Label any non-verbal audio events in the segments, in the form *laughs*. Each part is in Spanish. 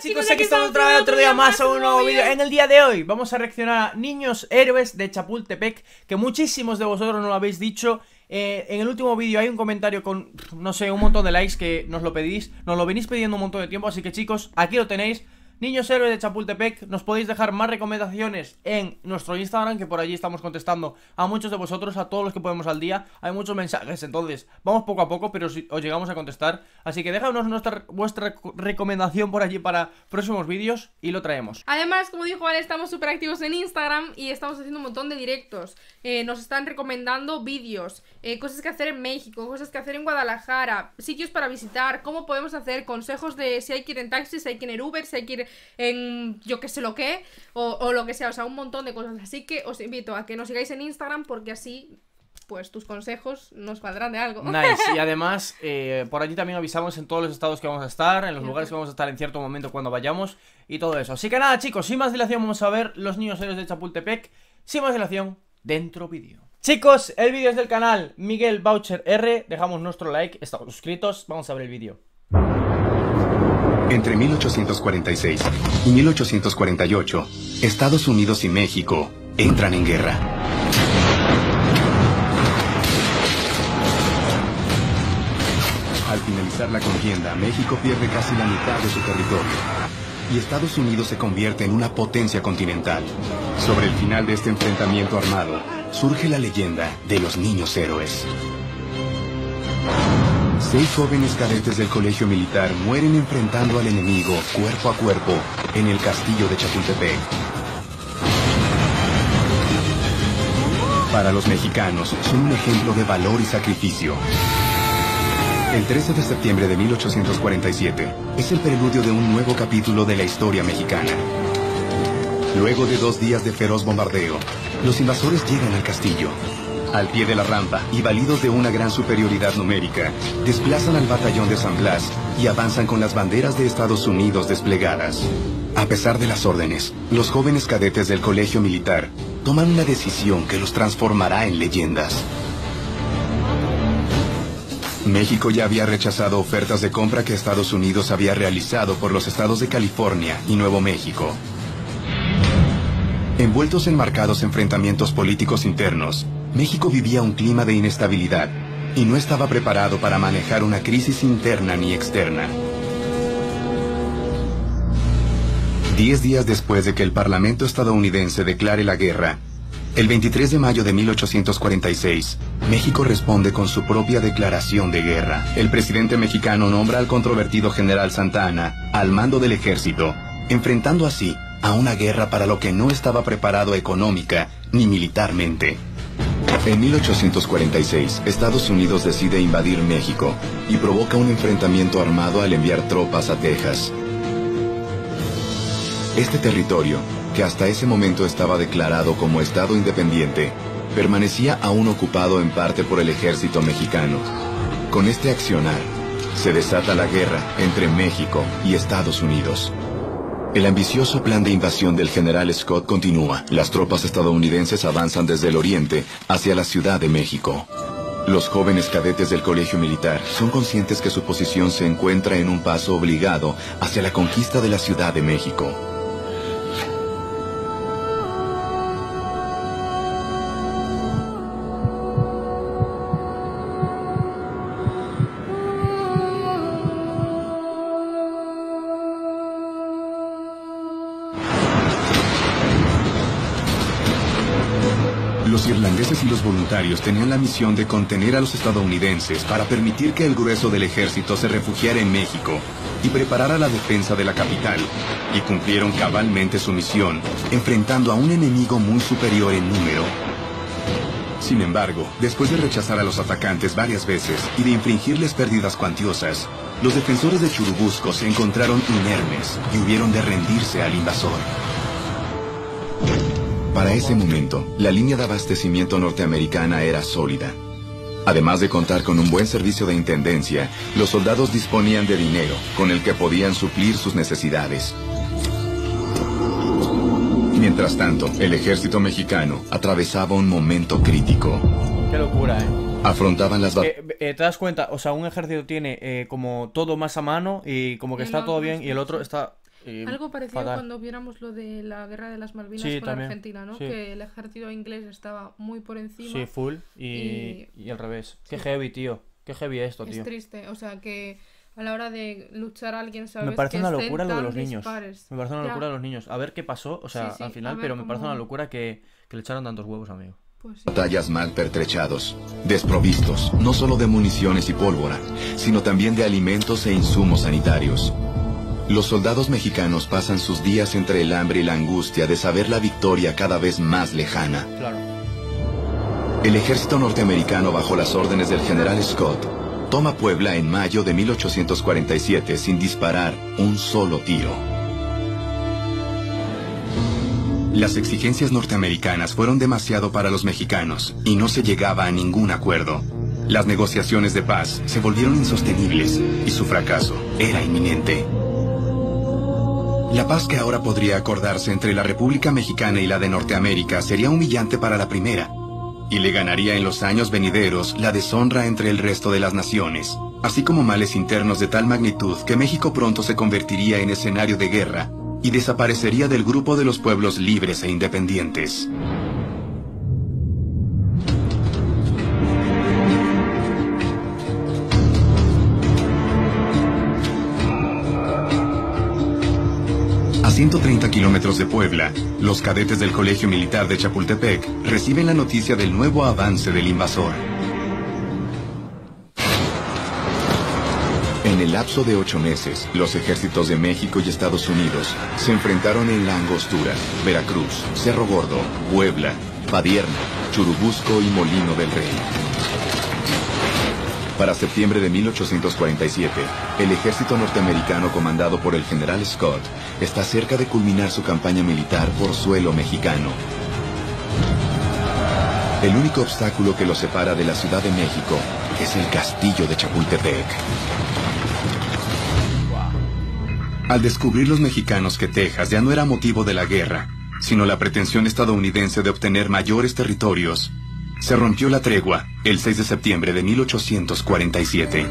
chicos, aquí estamos otra vez otro día más a un nuevo vídeo. En el día de hoy vamos a reaccionar a Niños Héroes de Chapultepec Que muchísimos de vosotros nos lo habéis dicho. Eh, En el último vídeo hay un comentario con, no sé, un montón de likes que nos lo pedís. Nos lo venís pidiendo un montón de tiempo, así que chicos, aquí lo tenéis Niños Héroes de Chapultepec, nos podéis dejar más recomendaciones en nuestro Instagram, que por allí estamos contestando a muchos de vosotros, a todos los que podemos al día. Hay muchos mensajes, entonces vamos poco a poco, pero si os llegamos a contestar. Así que déjanos nuestra, vuestra recomendación por allí para próximos vídeos y lo traemos. Además, como dijo Ale, estamos súper activos en Instagram y estamos haciendo un montón de directos. Eh, nos están recomendando vídeos, eh, cosas que hacer en México, cosas que hacer en Guadalajara, sitios para visitar, cómo podemos hacer, consejos de si hay que ir en taxi, si hay que ir en Uber, si hay que ir en yo que sé lo que, o, lo que sea, o sea, un montón de cosas. Así que os invito a que nos sigáis en Instagram porque así pues tus consejos nos valdrán de algo. Nice. *laughs* Y además, eh, por allí también avisamos en todos los estados que vamos a estar, en los lugares que vamos a estar en cierto momento cuando vayamos y todo eso. Así que nada, chicos, sin más dilación vamos a ver los niños héroes de Chapultepec. Sin más dilación, dentro vídeo. Chicos, el vídeo es del canal Miguel Boucher R. Dejamos nuestro like, estamos suscritos, vamos a ver el vídeo. Entre 1846 y 1848, Estados Unidos y México entran en guerra. Al finalizar la contienda, México pierde casi la mitad de su territorio y Estados Unidos se convierte en una potencia continental. Sobre el final de este enfrentamiento armado, surge la leyenda de los niños héroes. Seis jóvenes cadetes del colegio militar mueren enfrentando al enemigo cuerpo a cuerpo en el castillo de Chapultepec. Para los mexicanos son un ejemplo de valor y sacrificio. El 13 de septiembre de 1847 es el preludio de un nuevo capítulo de la historia mexicana. Luego de dos días de feroz bombardeo, los invasores llegan al castillo al pie de la rampa y validos de una gran superioridad numérica, desplazan al batallón de San Blas y avanzan con las banderas de Estados Unidos desplegadas. A pesar de las órdenes, los jóvenes cadetes del colegio militar toman una decisión que los transformará en leyendas. México ya había rechazado ofertas de compra que Estados Unidos había realizado por los estados de California y Nuevo México. Envueltos en marcados enfrentamientos políticos internos, México vivía un clima de inestabilidad y no estaba preparado para manejar una crisis interna ni externa. Diez días después de que el Parlamento estadounidense declare la guerra, el 23 de mayo de 1846, México responde con su propia declaración de guerra. El presidente mexicano nombra al controvertido general Santa Ana al mando del ejército, enfrentando así a una guerra para lo que no estaba preparado económica ni militarmente. En 1846, Estados Unidos decide invadir México y provoca un enfrentamiento armado al enviar tropas a Texas. Este territorio, que hasta ese momento estaba declarado como Estado independiente, permanecía aún ocupado en parte por el ejército mexicano. Con este accionar, se desata la guerra entre México y Estados Unidos. El ambicioso plan de invasión del general Scott continúa. Las tropas estadounidenses avanzan desde el oriente hacia la Ciudad de México. Los jóvenes cadetes del colegio militar son conscientes que su posición se encuentra en un paso obligado hacia la conquista de la Ciudad de México. Irlandeses y los voluntarios tenían la misión de contener a los estadounidenses para permitir que el grueso del ejército se refugiara en México y preparara la defensa de la capital. Y cumplieron cabalmente su misión, enfrentando a un enemigo muy superior en número. Sin embargo, después de rechazar a los atacantes varias veces y de infringirles pérdidas cuantiosas, los defensores de Churubusco se encontraron inermes y hubieron de rendirse al invasor. Para ese momento, la línea de abastecimiento norteamericana era sólida. Además de contar con un buen servicio de intendencia, los soldados disponían de dinero con el que podían suplir sus necesidades. Mientras tanto, el ejército mexicano atravesaba un momento crítico. Qué locura, ¿eh? Afrontaban las eh, eh, ¿Te das cuenta? O sea, un ejército tiene eh, como todo más a mano y como que está todo bien y el otro está y Algo parecido fatal. cuando viéramos lo de la guerra de las Malvinas Sí, con también, Argentina, ¿no? sí. Que el ejército inglés estaba muy por encima. Sí, full y, Y- y al revés. Qué Sí. heavy, tío. Qué heavy esto, es tío. triste, o sea que a la hora de luchar alguien, ¿sabes? Me parece que una locura lo de los niños. dispares. Me parece una locura de los niños. A ver qué pasó, o sea, Sí, sí, al a final, pero me parece cómo- una locura que, que le echaron tantos huevos, amigo. Pues sí. Batallas mal pertrechados, desprovistos, no solo de municiones y pólvora, sino también de alimentos e insumos sanitarios. Los soldados mexicanos pasan sus días entre el hambre y la angustia de saber la victoria cada vez más lejana. Claro. El ejército norteamericano bajo las órdenes del general Scott toma Puebla en mayo de 1847 sin disparar un solo tiro. Las exigencias norteamericanas fueron demasiado para los mexicanos y no se llegaba a ningún acuerdo. Las negociaciones de paz se volvieron insostenibles y su fracaso era inminente. La paz que ahora podría acordarse entre la República Mexicana y la de Norteamérica sería humillante para la primera, y le ganaría en los años venideros la deshonra entre el resto de las naciones, así como males internos de tal magnitud que México pronto se convertiría en escenario de guerra y desaparecería del grupo de los pueblos libres e independientes. 130 kilómetros de Puebla, los cadetes del Colegio Militar de Chapultepec reciben la noticia del nuevo avance del invasor. En el lapso de ocho meses, los ejércitos de México y Estados Unidos se enfrentaron en La Angostura, Veracruz, Cerro Gordo, Puebla, Padierno, Churubusco y Molino del Rey. Para septiembre de 1847, el ejército norteamericano comandado por el general Scott está cerca de culminar su campaña militar por suelo mexicano. El único obstáculo que lo separa de la Ciudad de México es el castillo de Chapultepec. Al descubrir los mexicanos que Texas ya no era motivo de la guerra, sino la pretensión estadounidense de obtener mayores territorios, se rompió la tregua el 6 de septiembre de 1847.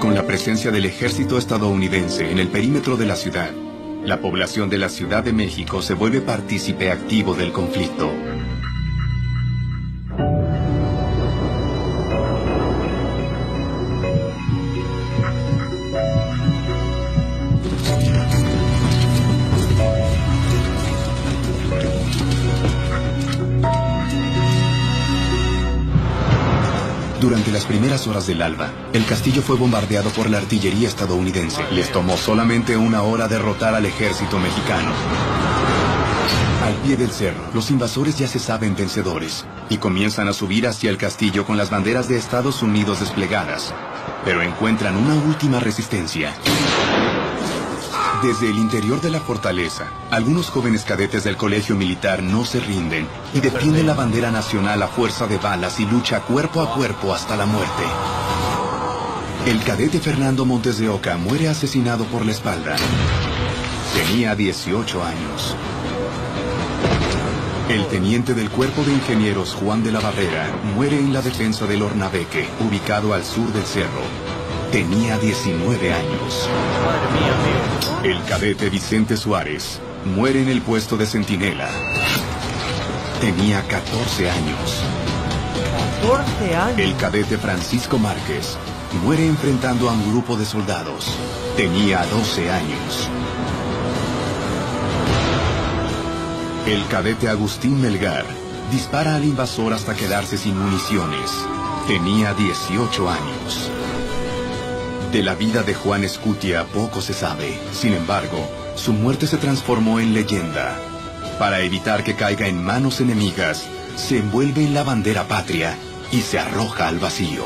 Con la presencia del ejército estadounidense en el perímetro de la ciudad, la población de la Ciudad de México se vuelve partícipe activo del conflicto. Primeras horas del alba, el castillo fue bombardeado por la artillería estadounidense. Les tomó solamente una hora derrotar al ejército mexicano. Al pie del cerro, los invasores ya se saben vencedores y comienzan a subir hacia el castillo con las banderas de Estados Unidos desplegadas. Pero encuentran una última resistencia. Desde el interior de la fortaleza, algunos jóvenes cadetes del colegio militar no se rinden y defienden la bandera nacional a fuerza de balas y lucha cuerpo a cuerpo hasta la muerte. El cadete Fernando Montes de Oca muere asesinado por la espalda. Tenía 18 años. El teniente del cuerpo de ingenieros Juan de la Barrera muere en la defensa del Hornabeque, ubicado al sur del cerro. Tenía 19 años. Madre mía. El cadete Vicente Suárez muere en el puesto de centinela. Tenía 14 años. 14 años. El cadete Francisco Márquez muere enfrentando a un grupo de soldados. Tenía 12 años. El cadete Agustín Melgar dispara al invasor hasta quedarse sin municiones. Tenía 18 años. De la vida de Juan Escutia poco se sabe. Sin embargo, su muerte se transformó en leyenda. Para evitar que caiga en manos enemigas, se envuelve en la bandera patria y se arroja al vacío.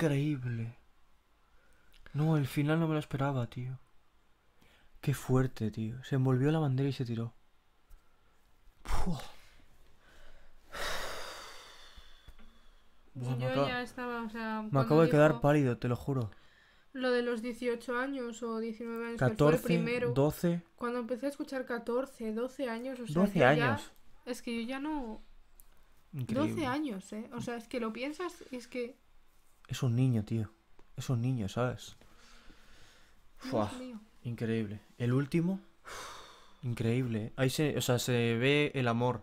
Increíble. No, el final no me lo esperaba, tío. Qué fuerte, tío. Se envolvió la bandera y se tiró. Puh. Buah, me yo acaba- ya estaba, o sea. Me cuando acabo de quedar pálido, te lo juro. Lo de los 18 años o 19 años, que fue el 14, primero. 12, Cuando empecé a escuchar 14, 12 años, o sea. 12 yo ya- años. es que yo ya no. Increíble. 12 años, ¿eh? O sea, es que lo piensas y es que. Es un niño, tío. Es un niño, ¿sabes? Fua, increíble. El último, increíble. ¿eh? Ahí se, o sea, se ve el amor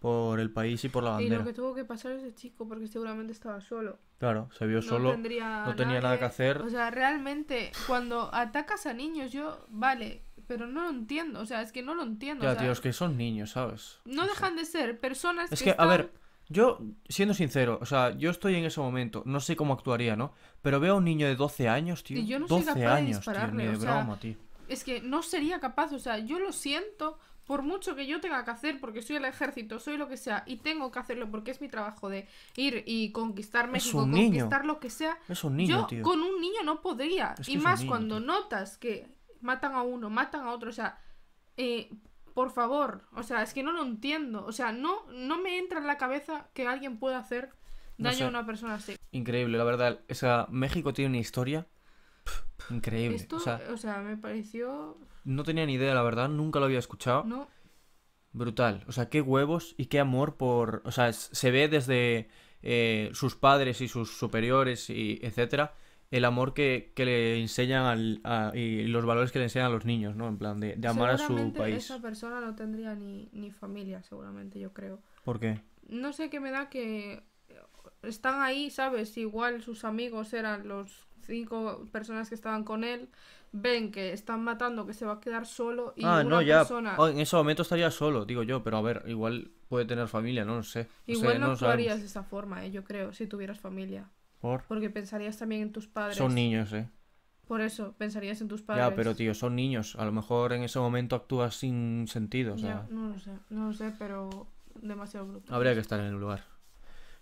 por el país y por la Y bandera. lo que tuvo que pasar ese chico, porque seguramente estaba solo. Claro, se vio no solo. tendría no tenía nada que hacer. O sea, realmente, cuando atacas a niños, yo, vale, pero no lo entiendo. O sea, es que no lo entiendo. Ya, o sea, tío, es que son niños, ¿sabes? No dejan de ser personas Es que, que, a ver, yo, siendo sincero, o sea, yo estoy en ese momento, no sé cómo actuaría, ¿no? Pero veo a un niño de 12 años, tío. Y yo no soy 12 capaz de años, tío, dispararle, ni de o sea, broma, tío. Es que no sería capaz, o sea, yo lo siento, por mucho que yo tenga que hacer, porque soy el ejército, soy lo que sea, y tengo que hacerlo porque es mi trabajo de ir y conquistar México, un niño. conquistar lo que sea. Es un niño, yo tío. con un niño no podría. Es que y más niño, cuando tío. notas que matan a uno, matan a otro, o sea, eh, por favor, o sea, es que no lo entiendo. O sea, no, no me entra en la cabeza que alguien pueda hacer No daño sé. a una persona así. Increíble, la verdad. O sea, México tiene una historia increíble. Esto, O sea, o sea, me pareció. no tenía ni idea, la verdad. Nunca lo había escuchado. No, Brutal. O sea, qué huevos y qué amor por... O sea, se ve desde eh, sus padres y sus superiores y etcétera el amor que, que le enseñan al, a- y los valores que le enseñan a los niños, ¿no? En plan, de, de amar a su país. Esa persona no tendría ni, ni familia, seguramente, yo creo. ¿Por qué? No sé qué me da que están ahí, ¿sabes? Igual sus amigos eran los cinco personas que estaban con él, ven que están matando, que se va a quedar solo y ah, una no, ya. persona Oh, en ese momento estaría solo, digo yo, pero a ver, igual puede tener familia, no lo sé. No sé, igual no, lo actuarías de esa forma, ¿eh? yo creo, si tuvieras familia. Por... Porque pensarías también en tus padres. Son niños, eh. Por eso, pensarías en tus padres. Ya, pero tío, son niños. A lo mejor en ese momento actúas sin sentido, o sea... Ya, no lo sé, no lo sé, pero demasiado bruto. Habría que estar en el lugar.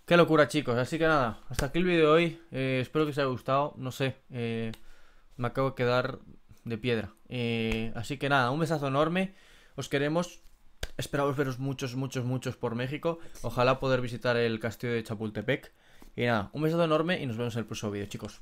Qué locura, chicos. Así que nada, hasta aquí el vídeo de hoy. Eh, espero que os haya gustado. No sé, eh, me acabo de quedar de piedra. Eh, así que nada, un besazo enorme. Os queremos. Esperamos veros muchos, muchos, muchos por México. Ojalá poder visitar el castillo de Chapultepec. Y nada, un besazo enorme y nos vemos en el próximo vídeo, chicos.